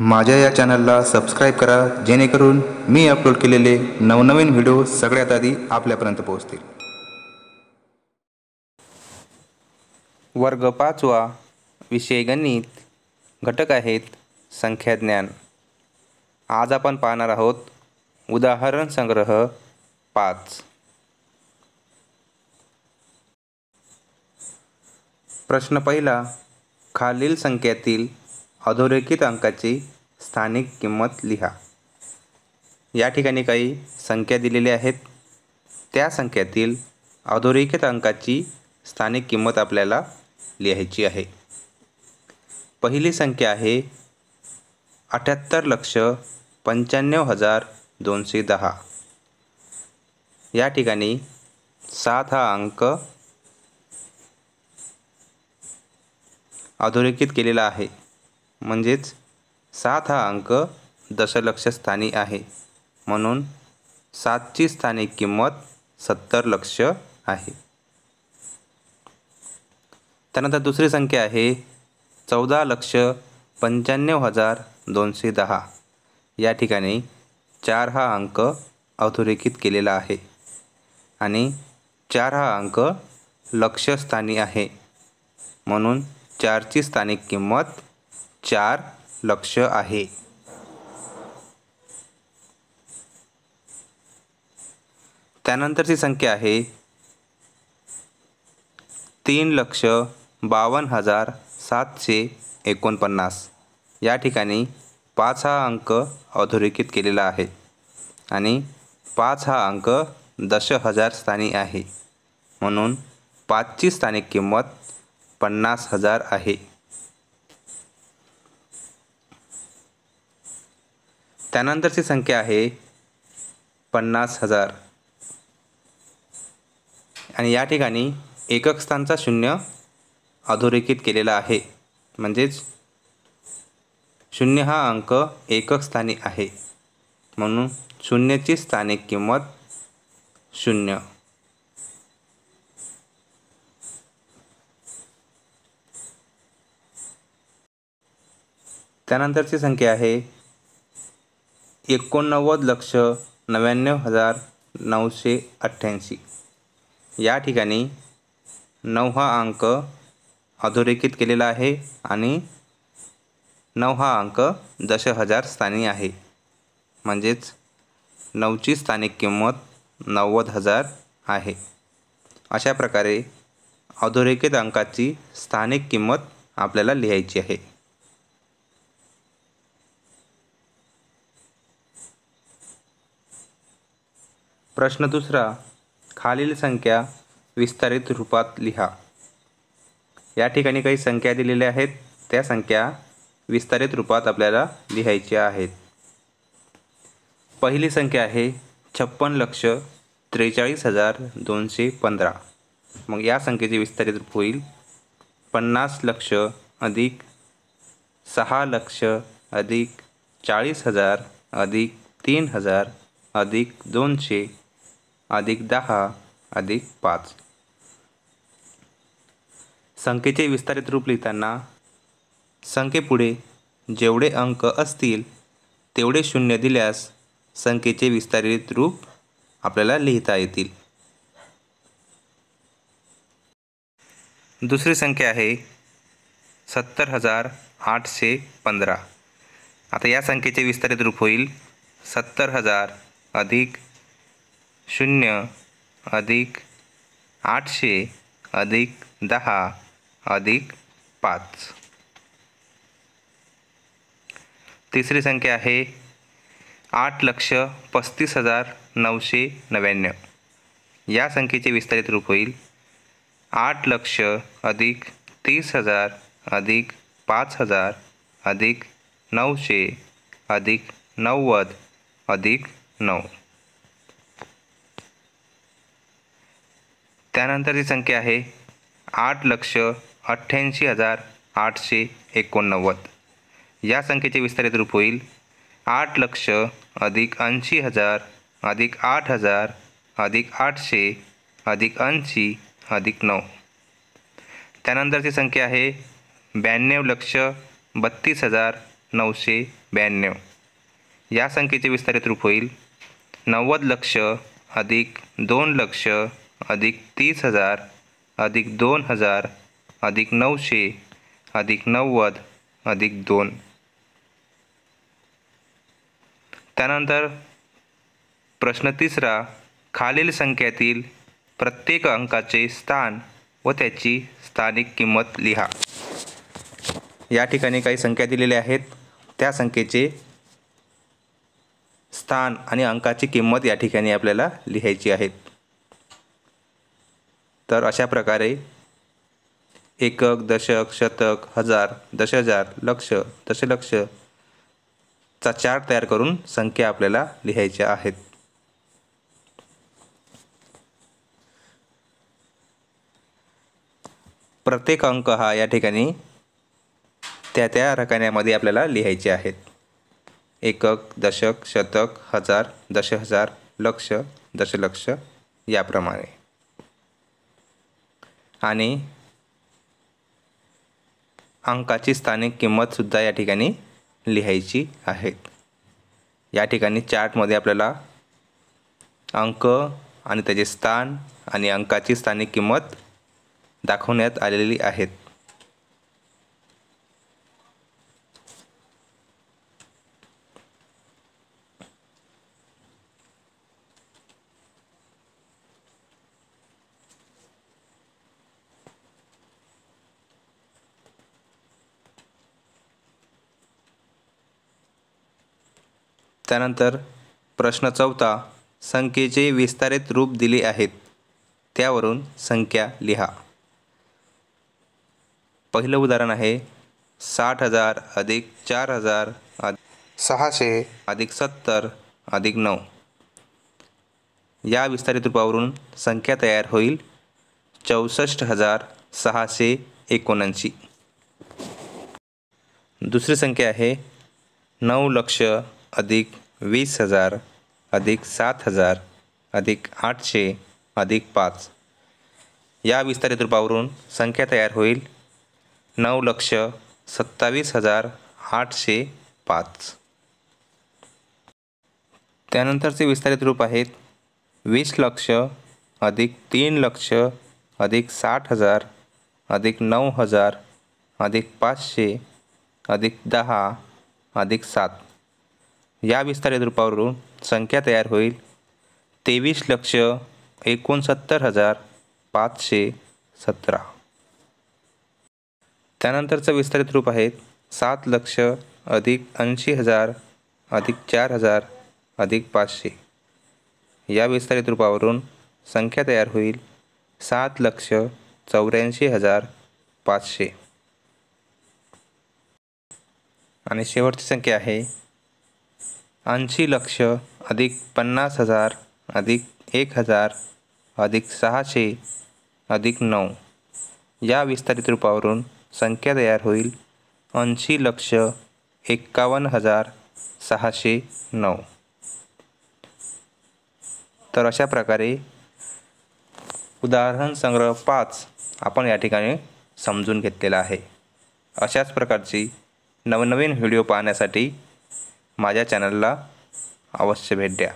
माझ्या या चॅनलला सबस्क्राईब करा जेणेकरून मी अपलोड केलेले नवनवीन व्हिडिओ सगळ्यात आधी आपल्यापर्यंत पोहोचतील. वर्ग पाचवा विषय गणित. घटक आहेत संख्याज्ञान आज आपण पाहणार आहोत उदाहरण संग्रह पाच. प्रश्न पहिला खालील संख्यातील अधोरेखित अंकाची स्थानिक किंमत लिहा. या ठिकाणी काही संख्या दिलेल्या आहेत. त्या संख्यातील अधोरेखित अंकाची स्थानिक किंमत आपल्याला लिहायची आहे. पहिली संख्या आहे अठ्याहत्तर लक्ष पंच्याण्णव हजार दोनशे दहा. या ठिकाणी सात हा अंक अधोरेखित केलेला आहे. म्हणजेच सात हा अंक दशलक्ष स्थानी आहे. म्हणून सातची स्थानिक किंमत सत्तर लक्ष आहे. त्यानंतर दुसरी संख्या आहे चौदा लक्ष पंच्याण्णव हजार दोनशे दहा. या ठिकाणी चार हा अंक अधोरेखित केलेला आहे आणि चार हा अंक लक्षस्थानी आहे. म्हणून चारची स्थानिक किंमत चार लक्ष आहे. त्यानंतरची संख्या आहे तीन लक्ष बावन्न हजार सातशे एकोणपन्नास. या ठिकाणी पाच हा अंक अधोरेखित केलेला आहे आणि पाच हा अंक दश हजार स्थानी आहे. म्हणून पाचची स्थानिक किंमत पन्नास हजार आहे. त्यानंतरची संख्या आहे पन्नास हजार. आणि या ठिकाणी एकक स्थानचा शून्य अधोरेखित केलेला आहे. म्हणजेच शून्य हा अंक एकक स्थानी आहे. म्हणून शून्यची स्थानिक किंमत शून्य. त्यानंतरची संख्या आहे एकोणनव्वद लक्ष नव्याण्णव हजार नऊशे अठ्ठ्याऐंशी. या ठिकाणी नऊ हा अंक अधोरेखित केलेला आहे आणि नऊ हा अंक दश हजार स्थानी आहे. म्हणजेच नऊची स्थानिक किंमत नव्वद हजार आहे. अशा प्रकारे अधोरेखित अंकाची स्थानिक किंमत आपल्याला लिहायची आहे. प्रश्न दुसरा खालील संख्या विस्तारित रूपात लिहा. या ठिकाणी काही संख्या दिलेल्या आहेत. त्या संख्या विस्तारित रूपात आपल्याला लिहायच्या आहेत. पहिली संख्या आहे छप्पन लक्ष त्रेचाळीस हजार दोनशे पंधरा. मग या संख्येचे विस्तारित रूप होईल पन्नास लक्ष अधिक सहा लक्ष अधिक चाळीस हजार अधिक तीन हजार अधिक दोनशे अधिक दहा अधिक पाच. संख्येचे विस्तारित रूप लिहिताना संख्येपुढे जेवढे अंक असतील तेवढे शून्य दिल्यास संख्येचे विस्तारित रूप आपल्याला लिहिता येतील. दुसरी संख्या आहे सत्तर हजार आठशे पंधरा. आता या संख्येचे विस्तारित रूप होईल सत्तर हजार अधिक शून्य अधिक आठशे अधिक दहा अधिक पाच. तिसरी संख्या आहे आठ लक्ष पस्तीस हजार नऊशे नव्याण्णव. या संख्येचे विस्तारित रूप होईल. आठ लक्ष अधिक तीस हजार अधिक पाच हजार अधिक नऊशे अधिक नव्वद अधिक नऊ. त्यानंतरची संख्या आहे आठ लक्ष अठ्ठ्याऐंशी हजार आठशे एकोणनव्वद. या संख्येचे विस्तारित रूप होईल. आठ लक्ष अधिक ऐंशी हजार अधिक आठ हजार अधिक आठशे अधिक ऐंशी अधिक नऊ. त्यानंतरची संख्या आहे ब्याण्णव लक्ष बत्तीस हजार नऊशे ब्याण्णव. या संख्येचे विस्तारित रूप होईल. नव्वद लक्ष अधिक दोन लक्ष अधिक तीस हजार अधिक दोन हजार अधिक नऊशे अधिक नव्वद अधिक दोन. त्यानंतर प्रश्न तिसरा खालील संख्यातील प्रत्येक अंकाचे स्थान व त्याची स्थानिक किंमत लिहा. या ठिकाणी काही संख्या दिलेल्या आहेत. त्या संख्येचे स्थान आणि अंकाची किंमत या ठिकाणी आपल्याला लिहायची आहेत. तर अशा प्रकारे एकक दशक शतक हजार दश हजार लक्ष दशलक्ष चा चार्ट तयार करून संख्या आपल्याला लिहायच्या आहेत. प्रत्येक अंक हा या ठिकाणी त्या त्या रकान्यामध्ये आपल्याला लिहायचे आहेत. एकक दशक शतक हजार दश हजार लक्ष दशलक्ष याप्रमाणे. आणि अंकाची स्थानिक किंमतसुद्धा या ठिकाणी लिहायची आहेत या ठिकाणी चार्टमध्ये आपल्याला अंक आणि त्याचे स्थान आणि अंकाची स्थानिक किंमत दाखवण्यात आलेली आहेत. त्यानंतर प्रश्न चौथा संख्येचे विस्तारित रूप दिले आहेत. त्यावरून संख्या लिहा. पहिलं उदाहरण आहे साठ हजार अधिक चार हजार सहाशे अधिक सत्तर अधिक नऊ. या विस्तारित रूपावरून संख्या तयार होईल चौसष्ट हजार सहाशे एकोणऐंशी. दुसरी संख्या आहे नऊ लक्ष अधिक वीस हजार अधिक सात हजार अधिक आठशे अधिक पाच. या विस्तारित रूपावरून संख्या तयार होईल नऊ लक्ष सत्तावीस हजार आठशे पाच. त्यानंतरचे विस्तारित रूप आहेत वीस लक्ष अधिक तीन लक्ष अधिक साठ हजार अधिक नऊ हजार अधिक पाचशे अधिक दहा अधिक सात. या विस्तारित रूपावरून संख्या तयार होईल. तेवीस लक्ष एकोणसत्तर हजार पाचशे सतरा. त्यानंतरचं विस्तारित रूप आहेत. सात लक्ष अधिक ऐंशी हजार अधिक चार हजार अधिक पाचशे. या विस्तारित रूपावरून संख्या तयार होईल. सात लक्ष चौऱ्याऐंशी हजार पाचशे. आणि शेवटची संख्या आहे ऐंशी लक्ष अधिक पन्नास हजार अधिक एक हजार अधिक सहाशे अधिक नऊ. या विस्तारित रूपावरून संख्या तयार होईल ऐंशी लक्ष एक्कावन्न हजार सहाशे नऊ. तर अशा प्रकारे उदाहरण संग्रह पाच आपण या ठिकाणी समजून घेतलेला आहे. अशाच प्रकारची नवनवीन व्हिडिओ पाहण्यासाठी माझ्या चॅनलला अवश्य भेट द्या.